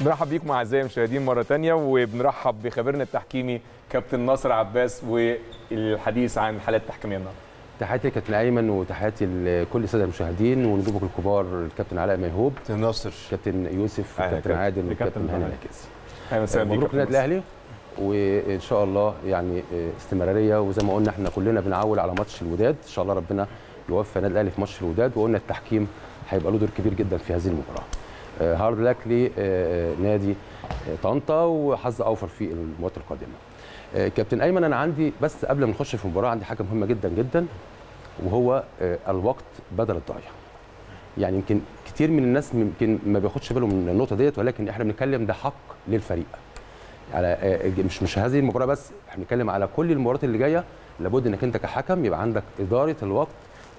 بنرحب بيكم أعزائي المشاهدين مرة تانية وبنرحب بخبيرنا التحكيمي كابتن ناصر عباس والحديث عن الحالات التحكيمية النهارده. تحياتي لكابتن أيمن وتحياتي لكل السادة المشاهدين ونجومك الكبار الكابتن علاء ميهوب. كابتن ناصر. كابتن يوسف كابتن. عادل كابتن وكابتن هاني بيك مبروك كابتن للنادي. الأهلي وإن شاء الله يعني استمرارية وزي ما قلنا إحنا كلنا بنعول على ماتش الوداد. إن شاء الله ربنا يوفق النادي الأهلي في ماتش الوداد وقلنا التحكيم هيبقى له دور كبير جدا في هذه المباراة. آه، هارد لك لنادي طنطا وحظ أوفر في المباراة القادمة. آه، كابتن أيمن أنا عندي بس قبل ما نخش في المباراة عندي حاجة مهمة جدا جدا وهو آه، الوقت بدل الضايع. يعني يمكن كتير من الناس يمكن ما بياخدش باله من النقطة ديت ولكن إحنا بنتكلم ده حق للفريق. على آه، مش مش هذه المباراة بس إحنا بنتكلم على كل المباريات اللي جاية. لابد إنك أنت كحكم يبقى عندك إدارة الوقت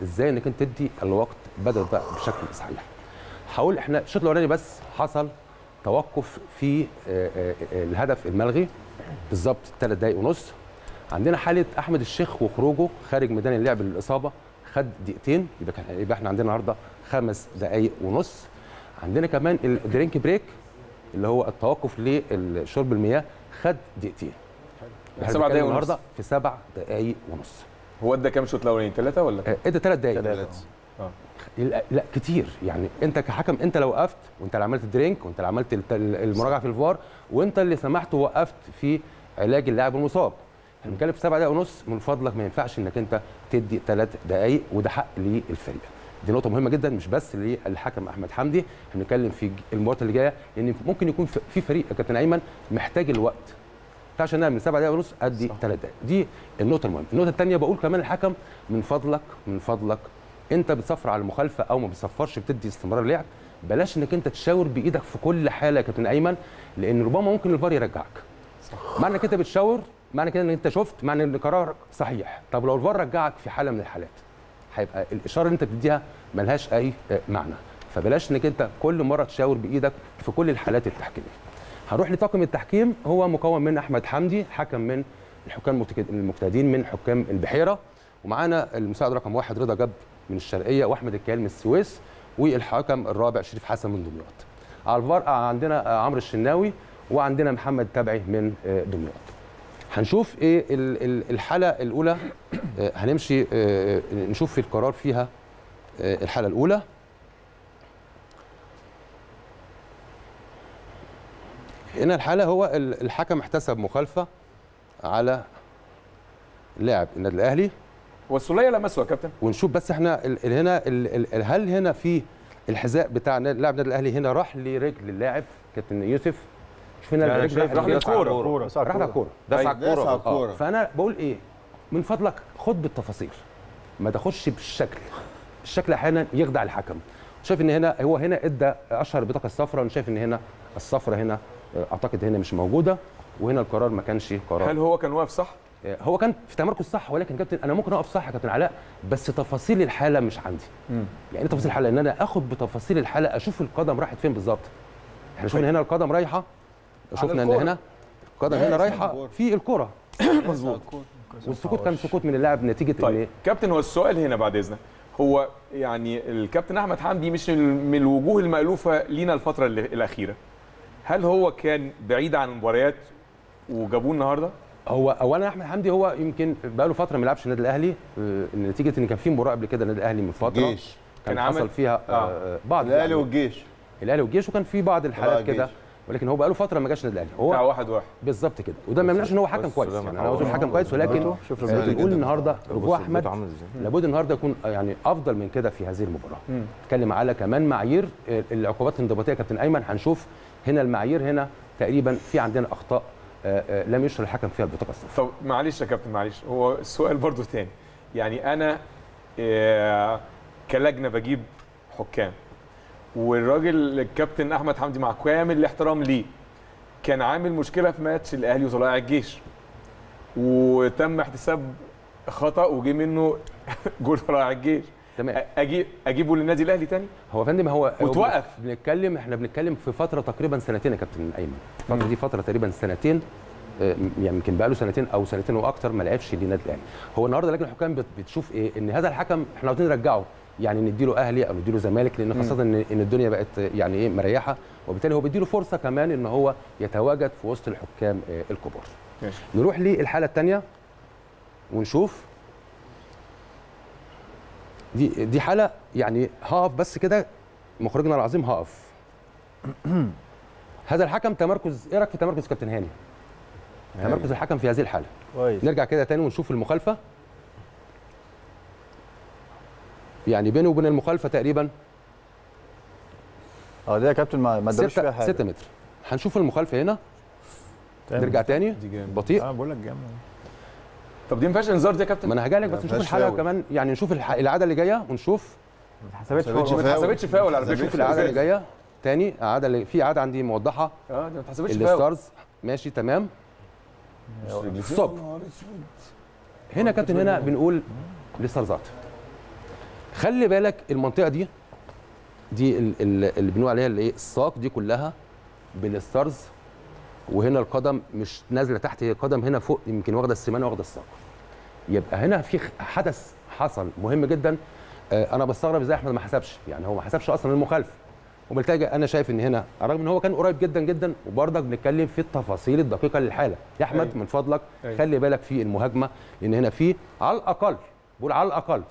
إزاي إنك أنت تدي الوقت بدل بقى بشكل صحيح. هقول إحنا الشوط الاولاني بس حصل توقف في آه، آه، آه، الهدف الملغي بالظبط ثلاث دقايق ونص. عندنا حالة أحمد الشيخ وخروجه خارج ميدان اللعب للإصابة خد دقيقتين يبقى إحنا عندنا النهارده خمس دقايق ونص. عندنا كمان الدرينك بريك اللي هو التوقف لشرب المياه خد دقيقتين. سبع دقايق ونص. النهارده في سبع دقايق ونص. هو ادى كام شوط الأولاني؟ ثلاثة ولا؟ ادى ثلاث دقايق. ثلاثة لا لا، كتير. يعني انت كحكم انت لو وقفت وانت اللي عملت الدرينك وانت اللي عملت المراجعة في الفار وانت اللي سمحت ووقفت في علاج اللاعب المصاب. إحنا بنتكلم في سبع دقائق ونص. من فضلك ما ينفعش انك انت تدي ثلاث دقائق وده حق للفريق. دي نقطة مهمة جدا مش بس للحكم أحمد حمدي، إحنا بنتكلم في المباريات اللي جاية لأن ممكن يكون في- فريق يا كابتن أيمن محتاج الوقت. عشان أنا من سبع دقائق ونص أدي ثلاث دقائق دي النقطة المهمة. النقطة الثانية بقول كمان الحكم من فضلك من فضلك انت بتصفر على المخالفة أو ما بتصفرش بتدي استمرار لعب بلاش انك انت تشاور بإيدك في كل حالة يا كابتن أيمن لأن ربما ممكن الفار يرجعك. معنى انك انت بتشاور معنى كده إن انت شفت معنى إن قرارك صحيح. طب لو الفار رجعك في حالة من الحالات هيبقى الإشارة اللي انت بتديها ملهاش أي معنى. فبلاش إنك انت كل مرة تشاور بإيدك في كل الحالات التحكيميه هنروح لطاقم التحكيم هو مكون من أحمد حمدي حكم من الحكام المجتهد- المجتهدين من حكام البحيرة. ومعانا المساعد رقم واحد رضا جب من الشرقية وأحمد الكيال من السويس والحكم الرابع شريف حسن من دمياط. على الفار عندنا عمرو الشناوي وعندنا محمد تبعي من آه، دمياط. هنشوف إيه ال- ال- الحالة الأولى آه، هنمشي آه، نشوف في القرار فيها آه، الحالة الأولى. هنا الحالة هو ال- الحكم احتسب مخالفة على لاعب النادي الأهلي. والسوليه لمسه يا كابتن. ونشوف بس إحنا ال- ال- هنا ال- ال- هل هنا في الحذاء بتاع لاعب النادي الأهلي هنا راح لرجل اللاعب كابتن يوسف؟ الرجل شايف راح للكورة. راح على أيوة. الكوره فأنا بقول إيه؟ من فضلك خد بالتفاصيل. ما تاخدش بالشكل. الشكل أحيانا يخدع الحكم. شايف إن هنا هو هنا إدى أشهر البطاقه الصفراء وأنا شايف إن هنا الصفراء هنا آه، أعتقد هنا مش موجودة وهنا القرار ما كانش قرار. هل هو كان واقف صح؟ آه، هو كان في تمركز صح ولكن كابتن أنا ممكن اقف صح يا كابتن علاء بس تفاصيل الحالة مش عندي. يعني إيه تفاصيل الحالة؟ إن أنا آخد بتفاصيل الحالة أشوف القدم راحت فين بالظبط. إحنا شفنا هنا القدم رايحة شفنا إن. هنا القدم هنا رايحة في الكره مظبوط. والسكوت كان سكوت من اللاعب نتيجة إن طيب كابتن هو السؤال هنا بعد إذنك. هو يعني الكابتن أحمد حمدي مش من الوجوه المألوفة لينا الفترة الأخيرة. هل هو كان بعيد عن المباريات وجابوه النهارده؟ هو اولا أحمد حمدي هو يمكن بقاله فترة ما لعبش النادي الأهلي آه، نتيجة إن كان في مباراة قبل كده النادي الأهلي من فترة جيش. كان كان حصل عمل- فيها آه. آه. بعض الأهلي يعني. والجيش. الأهلي والجيش وكان في بعض الحالات. كده ولكن هو بقاله فترة ما جاش النادي الأهلي. بتاع هو واحد واحد. بالظبط كده. وده ما يمنعش إن هو حكم كويس. يعني أنا عاوز أقول حكم كويس ولكن آه، بنقول. النهارده رجوع أحمد لابد النهارده يكون يعني أفضل من كده في هذه المباراة. اتكلم على كمان معايير آه، العقوبات الانضباطية. يا كابتن أيمن هنشوف هنا المعايير هنا تقريبا في عندنا أخطاء آه، آه، لم يشر الحكم فيها البطاقة الصفراء طب معلش يا كابتن معلش هو السؤال برضو تاني. يعني أنا آه، كلجنة بجيب حكام والراجل الكابتن أحمد حمدي مع كامل الاحترام ليه كان عامل مشكلة في ماتش الأهلي وطلائع الجيش وتم احتساب خطأ وجه منه جول طلائع الجيش. تمام. أجيب أجيبه للنادي الأهلي تاني؟ هو يا فندم هو وتوقف. بنتكلم إحنا بنتكلم في فترة تقريبا سنتين يا كابتن أيمن. الفترة دي فترة تقريبا سنتين آه، يعني يمكن بقى له سنتين أو سنتين وأكتر ما لعبش للنادي الأهلي. هو النهارده لجنة الحكام بت- بتشوف إيه؟ إن هذا الحكم إحنا عاوزين نرجعه. يعني نديله أهلي أو نديله زمالك لأن خاصة ان الدنيا بقت يعني إيه؟ مريحة. وبالتالي هو بيديله فرصة كمان إن هو يتواجد في وسط الحكام آه، الكبار. نروح للحالة الثانية ونشوف دي دي حالة يعني هقف بس كده مخرجنا العظيم هقف. هذا الحكم تمركز إيه رأيك في تمركز كابتن هاني؟ تمركز الحكم في هذه الحالة. كويس. نرجع كده تاني ونشوف المخالفة. يعني بينه وبين المخالفة تقريبا آه ده يا كابتن ما ما ادالوش فيها 6 حاجة. 6 متر. هنشوف المخالفة هنا. تمام. نرجع تاني. دي بطيء. آه بقول لك جامد. طب دي ما فيهاش انذار دي يا كابتن؟ ما أنا هجي لك ما بس نشوف الحلقة فاول. كمان. يعني نشوف الح- العادة اللي جاية ونشوف. ما اتحسبتش ما فاول. اتحسبتش فاول على فكرة. نشوف العادة اللي جاية تاني عاده اللي في عادة عندي موضحة. آه دي ما اتحسبتش foul. ال stars ماشي تمام. stop هنا كابتن هنا بنقول للستارزات. خلي بالك المنطقة دي دي ال- ال- اللي بنقول عليها اللي إيه؟ الساق دي كلها بال stars. وهنا القدم مش نازلة تحت هي القدم هنا فوق يمكن واخدة السمانة واخدة الساق. يبقى هنا في حدث حصل مهم جدا. آه، أنا بستغرب إزاي أحمد ما حسبش. يعني هو ما حسبش أصلا المخالفة. وبالتالي أنا شايف إن هنا الرغم إن هو كان قريب جدا جدا وبرضك بنتكلم في التفاصيل الدقيقة للحالة. يا أحمد أيوة. من فضلك أيوة. خلي بالك في المهاجمة لأن هنا في على الأقل بقول على الأقل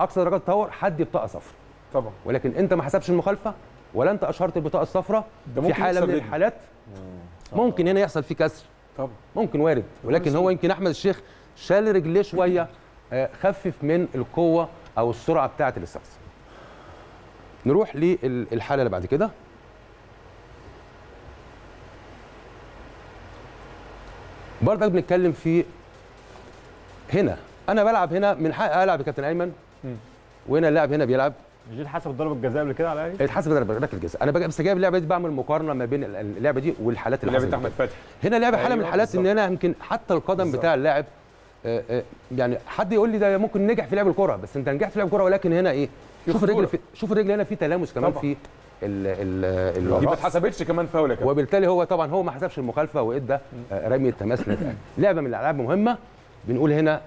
أقصى درجات التطور حد بطاقة صفراء طبعا. ولكن أنت ما حسبش المخالفة ولا أنت أشهرت البطاقة الصفراء في حالة من. الحالات. ممكن هنا يحصل فيه كسر. طبعا. ممكن وارد. ولكن هو يمكن أحمد الشيخ شال رجليه شوية آه، خفف من القوة أو السرعة بتاعة الاستخدام نروح للحالة اللي بعد كده. برضك بنتكلم في هنا. أنا بلعب هنا من حق ألعب يا كابتن أيمن. وهنا اللاعب هنا بيلعب. مش دي حسب ضربة الجزاء قبل كده على الأقل اتحسب ضربة الجزاء أنا بقى بس جايب اللعبه دي بعمل مقارنة ما بين اللعبة دي والحالات اللي لعبه أحمد فتحي هنا لعبه حالة من أيوة، الحالات إن. أنا يمكن حتى القدم. بتاع اللاعب آه، آه، يعني حد يقول لي ده ممكن نجح في لعب الكره بس أنت نجحت في لعب الكره ولكن هنا إيه شوف الرجل. في شوف الرجل هنا في تلامس كمان طبعا. في ال ال دي ما اتحسبتش كمان فاول كابتن وبالتالي هو طبعا هو ما حسبش المخالفة وإدى رمي التماس. لعبة من الألعاب مهمة بنقول هنا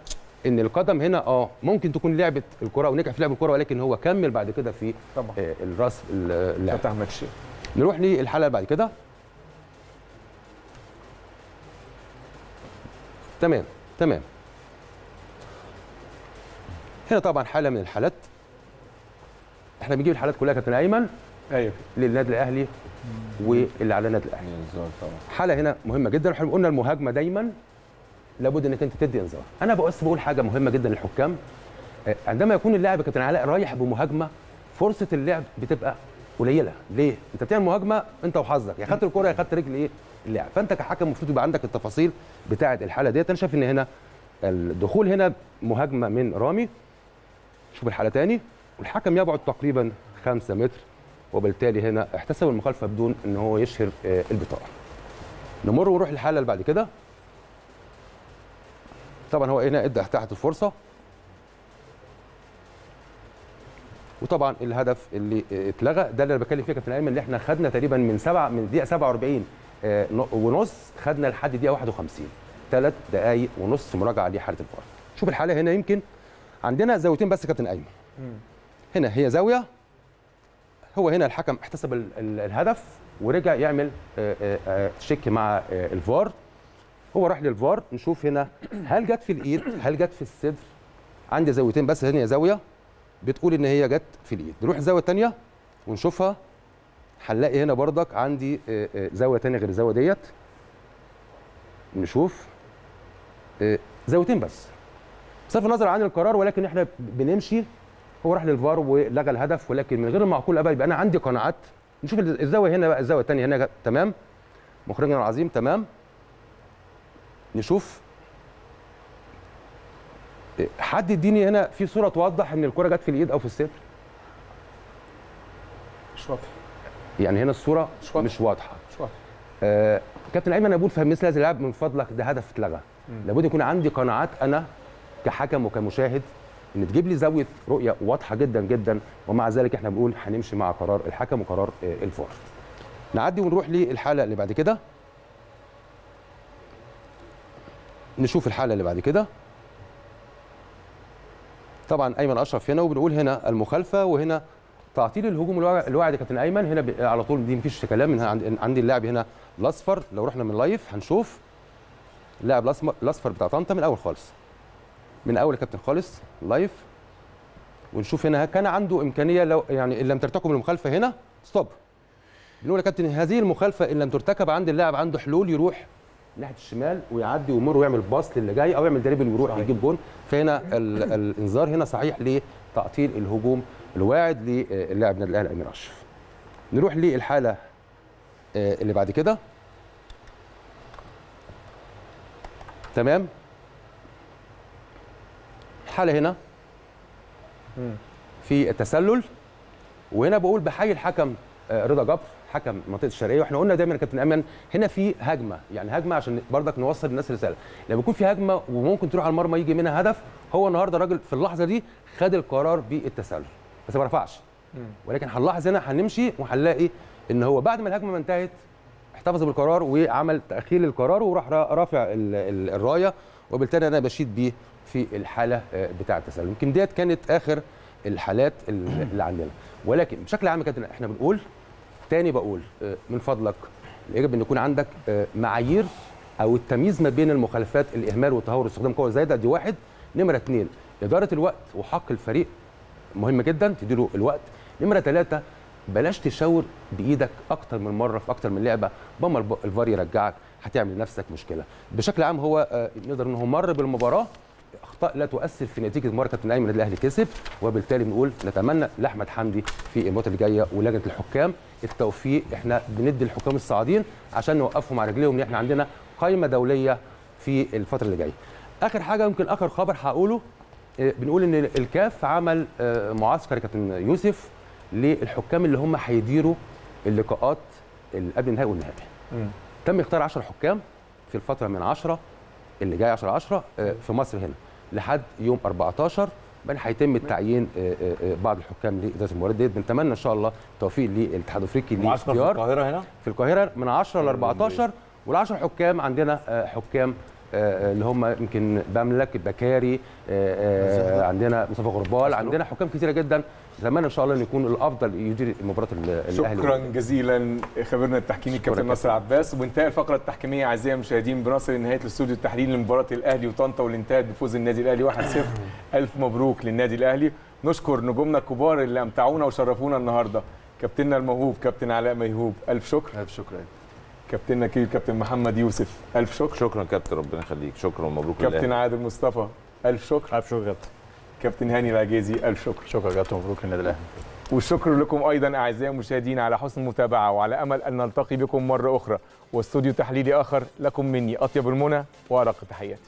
إن القدم هنا آه ممكن تكون لعبة الكرة ونجح في لعب الكرة ولكن هو كمل بعد كده في طبعا. آه، الرأس احمد الشيخ نروح للحلقة اللي بعد كده. تمام تمام. هنا طبعا حالة من الحالات. إحنا بنجيب الحالات كلها كابتن أيمن أيوه. للنادي الأهلي واللي على النادي الأهلي. بالظبط طبعا. حالة هنا مهمة جدا إحنا قلنا المهاجمة دايما. لابد انك انت تدي انذار. أنا بس بقول حاجة مهمة جدا للحكام. آه، عندما يكون اللاعب كابتن علاء رايح بمهاجمة فرصة اللعب بتبقى قليلة. ليه؟ انت بتعمل مهاجمة انت وحظك. يا خدت الكرة يا خدت رجل إيه؟ اللاعب. فانت كحكم المفروض يبقى عندك التفاصيل بتاعة الحالة ديت. أنا شايف إن هنا الدخول هنا مهاجمة من رامي. شوف الحالة تاني. والحكم يبعد تقريبا 5 متر وبالتالي هنا احتسب المخالفة بدون إن هو يشهر آه، البطاقة. نمر ونروح للحالة اللي بعد كده. طبعا هو هنا إدى تحت الفرصة. وطبعا الهدف اللي اتلغى ده اللي أنا بتكلم فيه يا كابتن أيمن اللي إحنا خدنا تقريبا من سبعه من دقيقة 47 آه، ونص خدنا لحد دقيقة 51 ثلاث دقائق ونص مراجعة لحالة الفار شوف الحالة هنا يمكن عندنا زاويتين بس يا كابتن أيمن. هنا هي زاوية هو هنا الحكم احتسب ال- ال- الهدف ورجع يعمل آه، آه، آه، تشيك مع الفار. هو راح للفار نشوف هنا هل جت في الإيد هل جت في الصدر. عندي زاويتين بس هنا زاوية بتقول إن هي جت في الإيد. نروح الزاوية الثانية ونشوفها. هنلاقي هنا بردك عندي آه، آه، زاوية ثانية غير الزاوية ديت. نشوف آه، زاويتين بس. بصرف النظر عن القرار ولكن إحنا بنمشي. هو راح للفار ولغى الهدف ولكن من غير المعقول ابدا يبقى أنا عندي قناعات. نشوف الزاوية هنا بقى الزاوية الثانية هنا تمام؟ مخرجنا العظيم تمام؟ نشوف. حد يديني هنا في صورة توضح إن الكرة جت في الإيد أو في الصدر؟ مش واضح يعني هنا الصورة مش واضحة. مش واضحة. مش واضح آه كابتن أيمن بقول في مثل هذا اللعب من فضلك ده هدف اتلغى. لابد يكون عندي قناعات أنا كحكم وكمشاهد إن تجيب لي زاوية رؤية واضحة جدا جدا ومع ذلك إحنا بنقول هنمشي مع قرار الحكم وقرار آه، الفار. نعدي ونروح للحالة اللي بعد كده. نشوف الحالة اللي بعد كده. طبعا أيمن أشرف هنا وبنقول هنا المخالفة وهنا تعطيل الهجوم الوا- الواعد يا كابتن أيمن هنا على طول دي مفيش كلام من عند- عندي اللاعب هنا الأصفر. لو رحنا من live هنشوف اللاعب الأصفر بتاع طنطا من الأول خالص. من أول كابتن خالص live. ونشوف هنا كان عنده إمكانية لو يعني إن لم ترتكب المخالفة هنا. stop بنقول يا كابتن هذه المخالفة إن لم ترتكب عند اللاعب عنده حلول يروح ناحية الشمال ويعدي ويمر ويعمل pass للي جاي أو يعمل dribble ويروح. يجيب جون. فهنا ال- الانذار هنا صحيح لتعطيل الهجوم الواعد للاعب النادي الأهلي أمير اشرف نروح للحالة آه، اللي بعد كده. تمام؟ حالة هنا. في التسلل. وهنا بقول بحيي الحكم آه، رضا جبر. حكم منطقة الشرقية وإحنا قلنا دايما يا كابتن ايمن هنا في هجمة يعني هجمة عشان برضك نوصل للناس رسالة. لما يكون في هجمة وممكن تروح على المرمى يجي منها هدف هو النهارده الراجل في اللحظة دي خد القرار بالتسلل. بس ما رفعش. ولكن هنلاحظ هنا هنمشي وهنلاقي إن هو بعد ما الهجمة ما انتهت احتفظ بالقرار وعمل تأخير للقرار وراح را- رافع ال- ال- الراية. وبالتالي أنا بشيد بيه في الحالة آه، بتاعه التسلل. يمكن ديت كانت آخر الحالات ال- اللي عندنا. ولكن بشكل عام كابتن إحنا بنقول تاني بقول آه، من فضلك يجب أن يكون عندك آه، معايير أو التمييز ما بين المخالفات الإهمال والتهور واستخدام قوة زايدة. دي واحد. نمرة اثنين إدارة الوقت وحق الفريق مهم جدا تديله الوقت. نمرة ثلاثة بلاش تشاور بإيدك أكتر من مرة في أكتر من لعبة. بما الفار يرجعك هتعمل لنفسك مشكلة. بشكل عام هو آه، نقدر ان هو مر بالمباراة أخطاء لا تؤثر في نتيجة المباراه كابتن ايمن الأهلي كسب وبالتالي بنقول نتمنى لأحمد حمدي في المباراة اللي جاية ولجنة الحكام التوفيق. إحنا بندي الحكام الصاعدين عشان نوقفهم على رجليهم ان إحنا عندنا قائمه دولية في الفترة اللي جاية. آخر حاجة يمكن آخر خبر هقوله آه، بنقول إن الكاف عمل آه، معسكر كابتن يوسف للحكام اللي هم هيديروا اللقاءات اللي قبل النهائي والنهائي. تم اختيار 10 حكام في الفترة من 10 اللي جاي 10 10 آه، في مصر هنا. لحد يوم 14 بعدين هيتم التعيين آه، آه، بعض الحكام لاداره المباريات ديت. بنتمنى إن شاء الله التوفيق للاتحاد الأفريقي معسكر في القاهرة هنا؟ في القاهرة من 10 ل 14 وال10 حكام عندنا حكام اللي هم يمكن بملك بكاري آه، آه، عندنا مصطفى غربال عندنا حكام كثيره جدا. نتمنى إن شاء الله إن يكون الأفضل يدير مباراة ال- الأهلي. شكرا جزيلا خبيرنا التحكيمي كابتن ناصر عباس. وانتهى الفقرة التحكيمية أعزائي المشاهدين بنصل لنهايه الاستوديو التحليلي لمباراة الأهلي وطنطا واللي انتهت بفوز النادي الأهلي 1-0 ألف مبروك للنادي الأهلي. نشكر نجومنا الكبار اللي أمتعونا وشرفونا النهارده. كابتننا الموهوب كابتن علاء ميهوب. ألف شكر. ألف شكرا كابتننا الكبير كابتن محمد يوسف. ألف شكر. شكرا كابتن ربنا يخليك. شكرا ومبروك كابتن. عادل مصطفى ألف شكر. ألف شكر كابتن. كابتن هاني العجيزي ألف شكر. شكرا كابتن مبروك للنادي الاهلي والشكر لكم أيضا أعزائي المشاهدين على حسن المتابعة وعلى أمل أن نلتقي بكم مرة أخرى. واستوديو تحليلي آخر لكم مني أطيب المنى وأرق تحياتي.